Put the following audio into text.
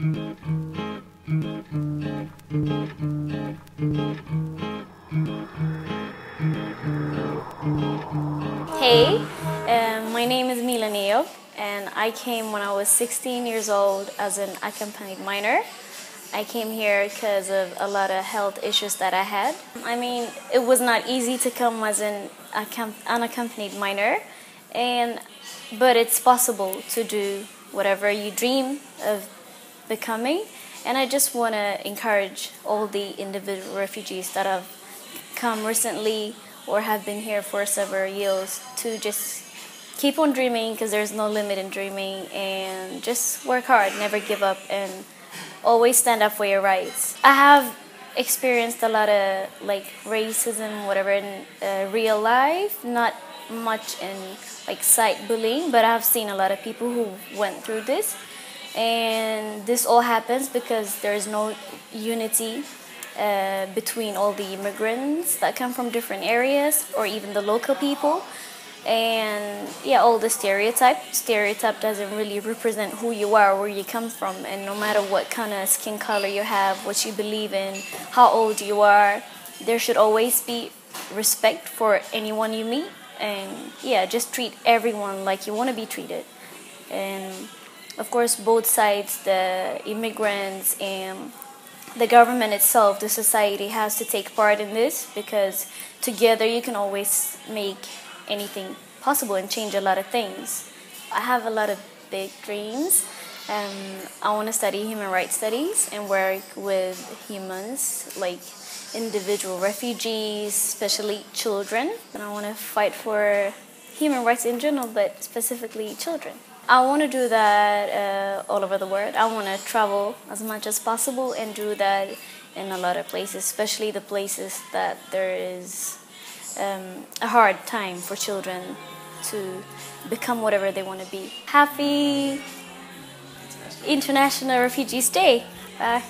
Hey, um, my name is Mila Neo, and I came when I was 16 years old as an accompanied minor. I came here because of a lot of health issues that I had. I mean, it was not easy to come as an unaccompanied minor, and but it's possible to do whatever you dream of becoming. And I just want to encourage all the individual refugees that have come recently or have been here for several years to just keep on dreaming because there's no limit in dreaming and just work hard, never give up, and always stand up for your rights. I have experienced a lot of like racism, whatever, in uh, real life, not much in like site bullying, but I've seen a lot of people who went through this. And this all happens because there is no unity uh, between all the immigrants that come from different areas or even the local people. And yeah all the stereotype stereotype doesn't really represent who you are where you come from. And no matter what kind of skin color you have what you believe in how old you are there should always be respect for anyone you meet. And yeah just treat everyone like you want to be treated. And of course both sides the immigrants and the government itself, the society has to take part in this because together you can always make anything possible and change a lot of things. I have a lot of big dreams. Um, I want to study human rights studies and work with humans like individual refugees, especially children. And I want to fight for human rights in general, but specifically children. I want to do that uh, all over the world. I want to travel as much as possible and do that in a lot of places, especially the places that there is um, a hard time for children to become whatever they want to be. Happy International Refugees Day. Bye.